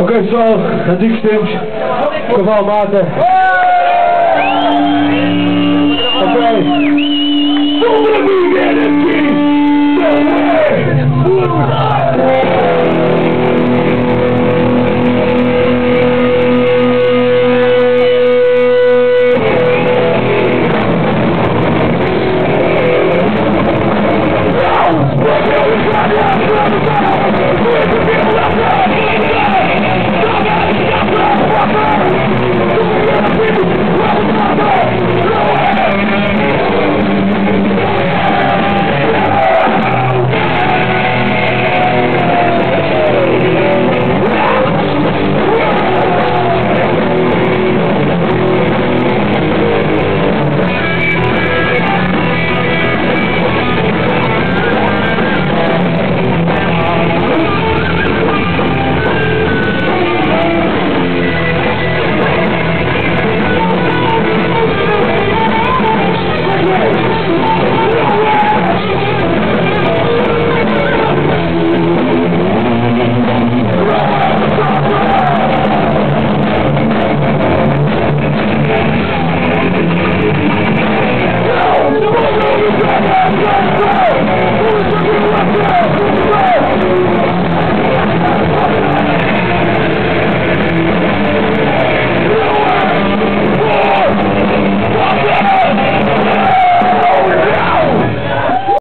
Ok pessoal, antigos tempos, cavalo mata. Ok. Sobreviver aqui não é lutar. Thank you.